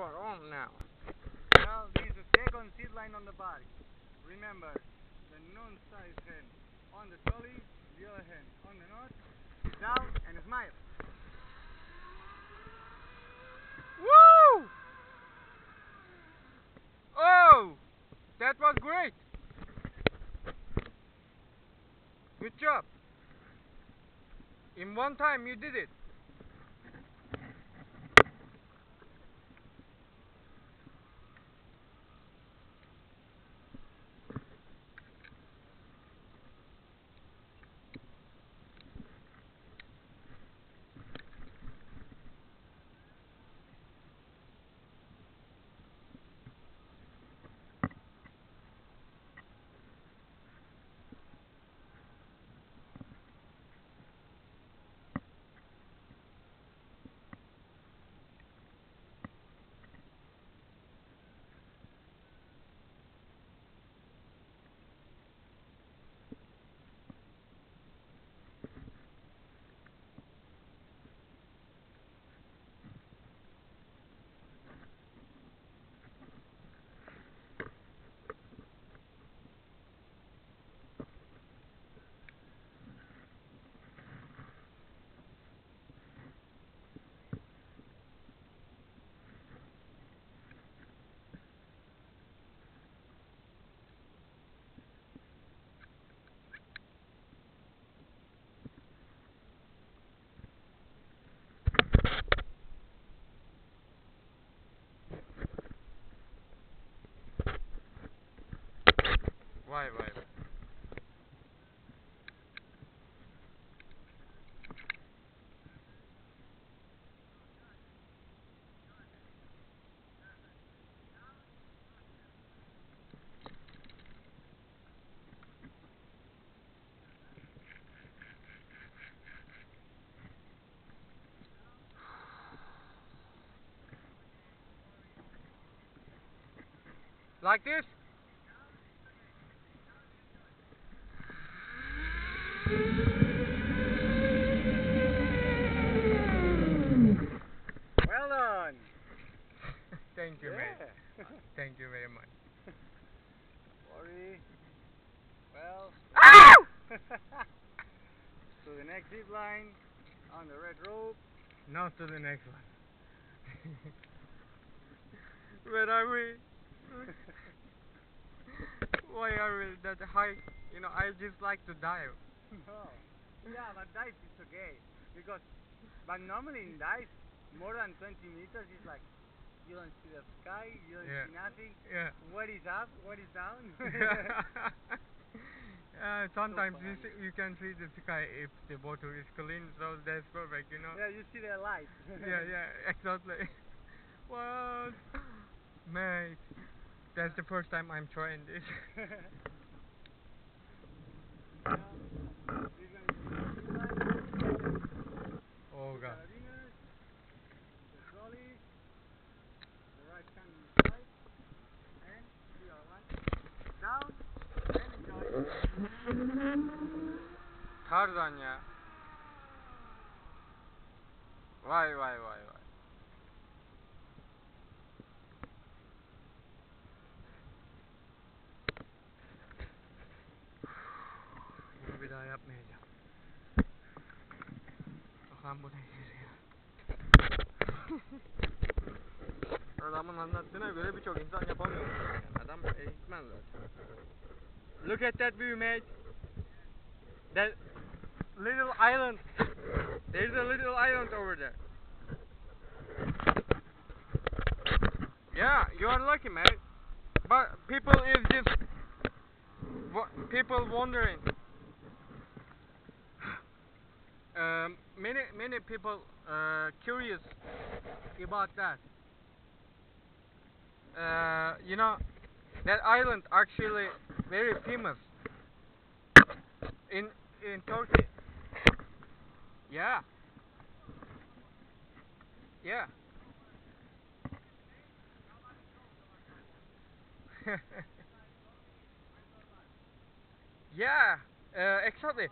your own now. Well, this is the second zip line on the bike. Remember, the non-size hand on the trolley, the other hand on the nut, down and smile. Woo! Oh, that was great. Good job. In one time you did it. Vay vay. Like this? Well done. Thank you, mate. Yeah. Thank you very much. Sorry. Well, to the next zip line on the red rope. Not to the next one. Where are we? Why are we that high? You know, I just like to dive. no. Yeah, but dive is okay because, but normally in dive, more than 20 meters is like you don't see the sky, you don't Yeah. see nothing. Yeah. What is up? What is down? uh, sometimes you, see, you can see the sky if the water is clean, so that's perfect, you know. yeah, you see the light. yeah, yeah, exactly. what? Mate, that's the first time I'm trying this. Tarzan ya. Vay vay vay vay. Bunu bir daha yapmayacağım. Bakalım bu neyse ya. Adamın anlattığına göre birçok insan yapamıyor. Yani adam eğitmen zaten. Look at that view mate. That little island. There's a little island over there. Yeah, you are lucky, mate. But people is just people wondering. Um, many many people uh, curious about that. Uh, you know, that island actually very famous in in Turkey. Yeah. Yeah. yeah, uh, exactly.